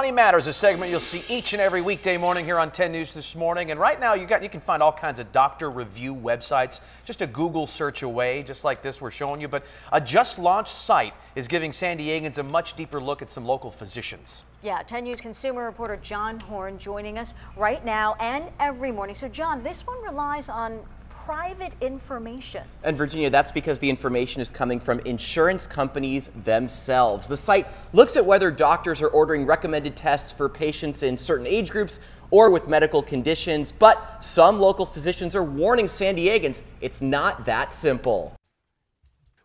Money Matters, a segment you'll see each and every weekday morning here on 10 News this morning. And right now, you got you can find all kinds of doctor review websites, just a Google search away, just like this we're showing you. But a just launched site is giving San Diegans a much deeper look at some local physicians. Yeah, 10 News consumer reporter John Horn joining us right now and every morning. So, John, this one relies on private information. And Virginia, that's because the information is coming from insurance companies themselves. The site looks at whether doctors are ordering recommended tests for patients in certain age groups or with medical conditions, but some local physicians are warning San Diegans it's not that simple.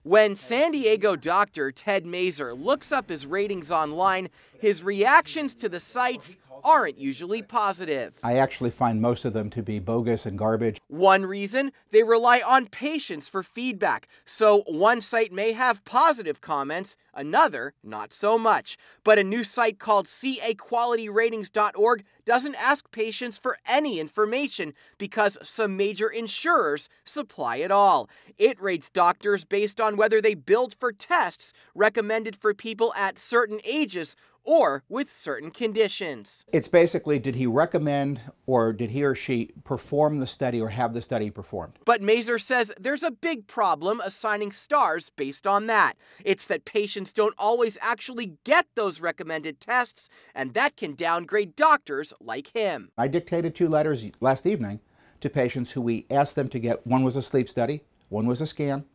When San Diego doctor Ted Mazer looks up his ratings online, his reactions to the sites aren't usually positive. I actually find most of them to be bogus and garbage. One reason, they rely on patients for feedback. So one site may have positive comments, another not so much. But a new site called caqualityratings.org doesn't ask patients for any information because some major insurers supply it all. It rates doctors based on whether they billed for tests recommended for people at certain ages or with certain conditions. It's basically did he recommend or did he or she perform the study or have the study performed? But Mazer says there's a big problem assigning stars based on that. It's that patients don't always actually get those recommended tests, and that can downgrade doctors like him. I dictated two letters last evening to patients who we asked them to get one was a sleep study, one was a scan,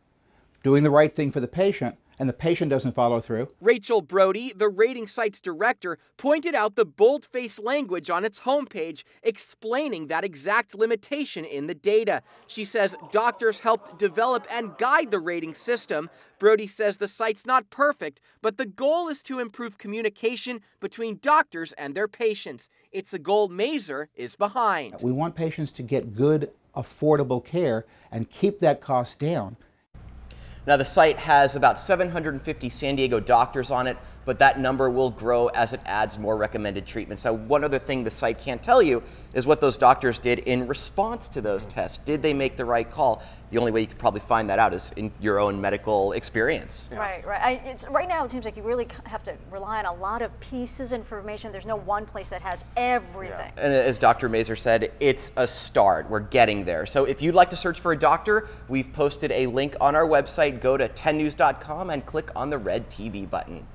doing the right thing for the patient, and the patient doesn't follow through. Rachel Brody, the rating site's director, pointed out the bold-faced language on its homepage explaining that exact limitation in the data. She says doctors helped develop and guide the rating system. Brody says the site's not perfect, but the goal is to improve communication between doctors and their patients. It's a goal Mazer is behind. We want patients to get good, affordable care and keep that cost down. Now, the site has about 750 San Diego doctors on it, but that number will grow as it adds more recommended treatments. Now, one other thing the site can't tell you is what those doctors did in response to those tests. Did they make the right call? The only way you could probably find that out is in your own medical experience. Yeah. Right, right. I, it's, right now, it seems like you really have to rely on a lot of pieces of information. There's no one place that has everything. Yeah. And as Dr. Mazer said, it's a start. We're getting there. So if you'd like to search for a doctor, we've posted a link on our website. Go to 10news.com and click on the red TV button.